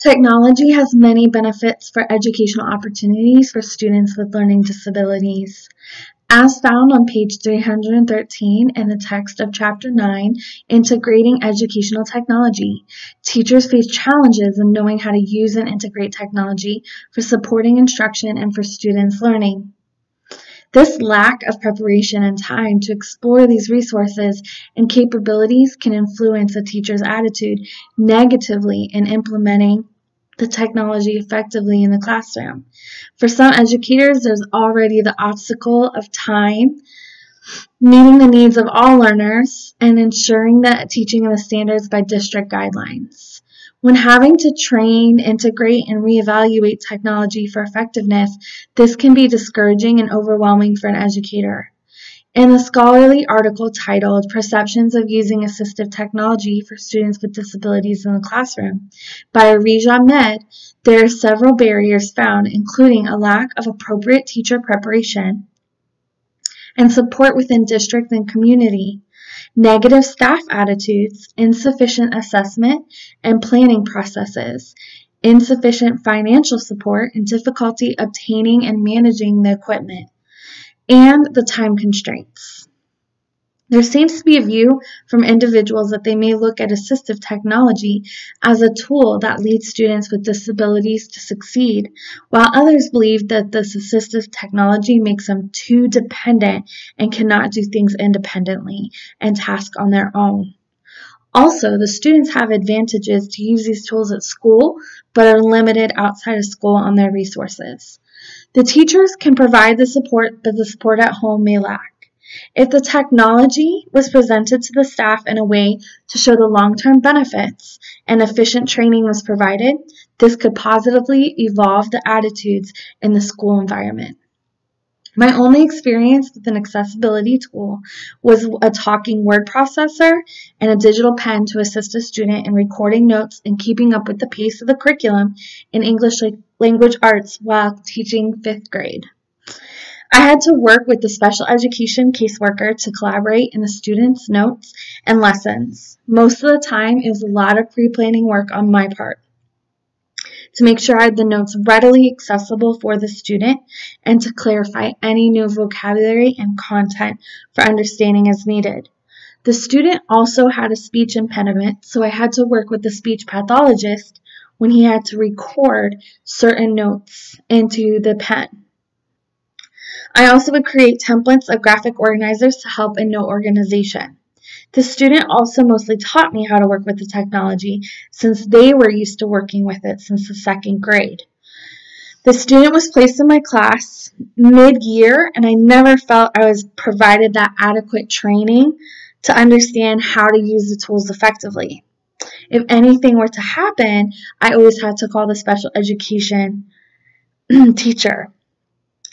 Technology has many benefits for educational opportunities for students with learning disabilities. As found on page 313 in the text of Chapter 9, Integrating Educational Technology, teachers face challenges in knowing how to use and integrate technology for supporting instruction and for students' learning. This lack of preparation and time to explore these resources and capabilities can influence a teacher's attitude negatively in implementing the technology effectively in the classroom. For some educators, there's already the obstacle of time, meeting the needs of all learners, and ensuring that teaching in the standards by district guidelines. When having to train, integrate, and reevaluate technology for effectiveness, this can be discouraging and overwhelming for an educator. In the scholarly article titled Perceptions of Using Assistive Technology for Students with Disabilities in the Classroom by Areej Ahmed, there are several barriers found, including a lack of appropriate teacher preparation and support within district and community, negative staff attitudes, insufficient assessment and planning processes, insufficient financial support, and difficulty obtaining and managing the equipment, and the time constraints. There seems to be a view from individuals that they may look at assistive technology as a tool that leads students with disabilities to succeed, while others believe that this assistive technology makes them too dependent and cannot do things independently and task on their own. Also, the students have advantages to use these tools at school, but are limited outside of school on their resources. The teachers can provide the support, but the support at home may lack. If the technology was presented to the staff in a way to show the long-term benefits and efficient training was provided, this could positively evolve the attitudes in the school environment. My only experience with an accessibility tool was a talking word processor and a digital pen to assist a student in recording notes and keeping up with the pace of the curriculum in English language arts while teaching fifth grade. I had to work with the special education caseworker to collaborate in the students' notes and lessons. Most of the time, it was a lot of pre-planning work on my part to make sure I had the notes readily accessible for the student and to clarify any new vocabulary and content for understanding as needed. The student also had a speech impediment, so I had to work with the speech pathologist when he had to record certain notes into the pen. I also would create templates of graphic organizers to help in note organization. The student also mostly taught me how to work with the technology since they were used to working with it since the second grade. The student was placed in my class mid-year and I never felt I was provided that adequate training to understand how to use the tools effectively. If anything were to happen, I always had to call the special education teacher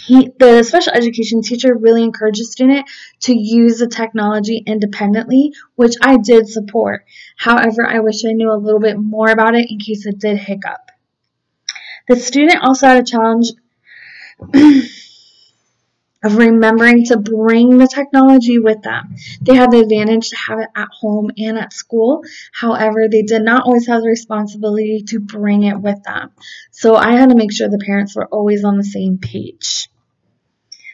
he, the special education teacher really encouraged the student to use the technology independently, which I did support. However, I wish I knew a little bit more about it in case it did hiccup. The student also had a challenge of remembering to bring the technology with them. They had the advantage to have it at home and at school. However, they did not always have the responsibility to bring it with them. So I had to make sure the parents were always on the same page.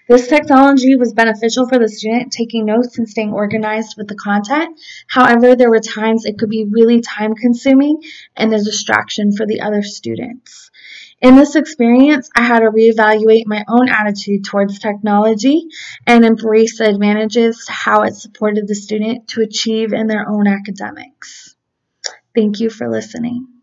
This technology was beneficial for the student taking notes and staying organized with the content. However, there were times it could be really time consuming and a distraction for the other students. In this experience, I had to reevaluate my own attitude towards technology and embrace the advantages to how it supported the student to achieve in their own academics. Thank you for listening.